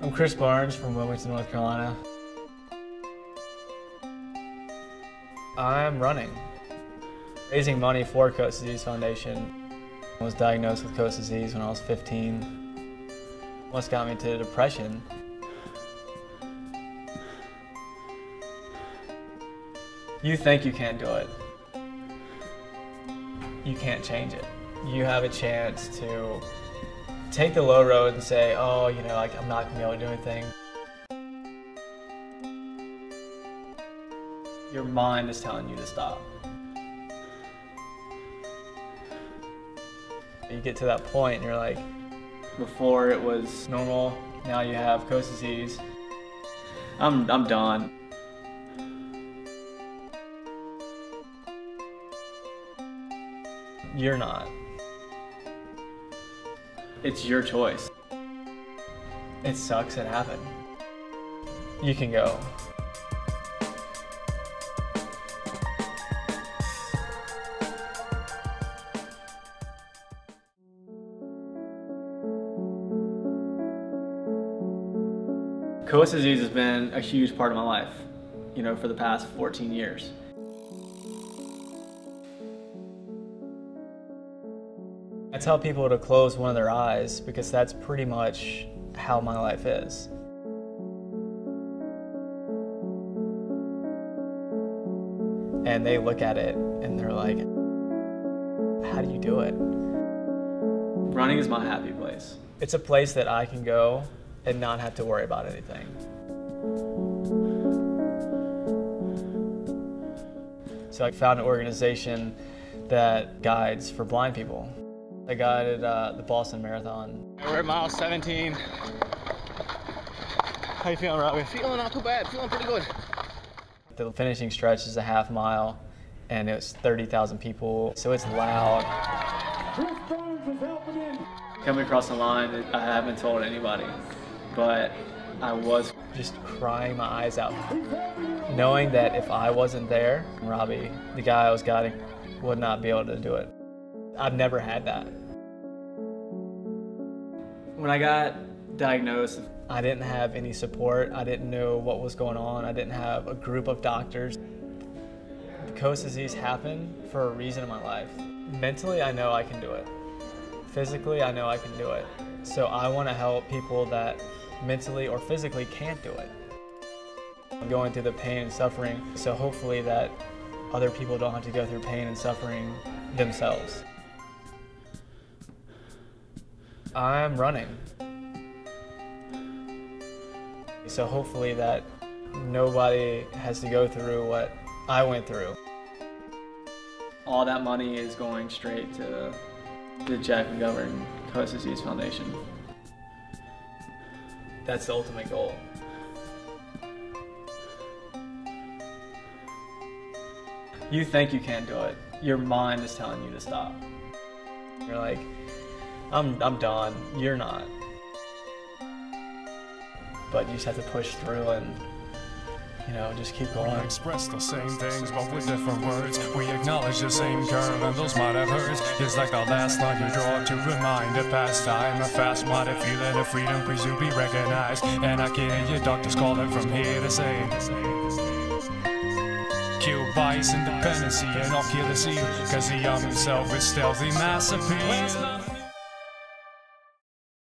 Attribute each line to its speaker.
Speaker 1: I'm Chris Barnes from Wilmington, North Carolina. I'm running. Raising money for Coats Disease Foundation. I was diagnosed with Coats disease when I was 15. What's got me to depression. You think you can't do it. You can't change it. You have a chance to take the low road and say, oh, you know, like I'm not gonna be able to do anything. Your mind is telling you to stop. You get to that point and you're like, before it was normal, now you have Coats disease. I'm, I'm done. You're not. It's your choice. It sucks, it happened. You can go. Coats disease has been a huge part of my life, you know, for the past 14 years. I tell people to close one of their eyes because that's pretty much how my life is. And they look at it and they're like, how do you do it? Running is my happy place. It's a place that I can go and not have to worry about anything. So I found an organization that guides for blind people. I guided uh, the Boston Marathon.
Speaker 2: We're at mile 17. How you feeling, Robbie? Feeling not too bad. Feeling pretty good.
Speaker 1: The finishing stretch is a half mile, and it was 30,000 people, so it's loud. Coming across the line, I haven't told anybody, but I was just crying my eyes out, knowing that if I wasn't there, Robbie, the guy I was guiding, would not be able to do it. I've never had that. When I got diagnosed, I didn't have any support. I didn't know what was going on. I didn't have a group of doctors. Coats disease happened for a reason in my life. Mentally, I know I can do it. Physically, I know I can do it. So I want to help people that mentally or physically can't do it. I'm going through the pain and suffering, so hopefully that other people don't have to go through pain and suffering themselves. I'm running. So hopefully that nobody has to go through what I went through. All that money is going straight to the Jack McGovern Coats Disease Foundation. That's the ultimate goal. You think you can't do it. Your mind is telling you to stop. You're like, I'm, I'm done. You're not. But you just have to push through and, you know, just keep going.
Speaker 3: We express the same things, but with different words. We acknowledge the same curve, and those might have hurt. It's like the last line you draw to remind a past time. A fast minded feeling of freedom, please you be recognized. And I can hear your doctors calling from here to say. Kill bias, and I'll kill. Cause the young himself is stealthy mass appeal.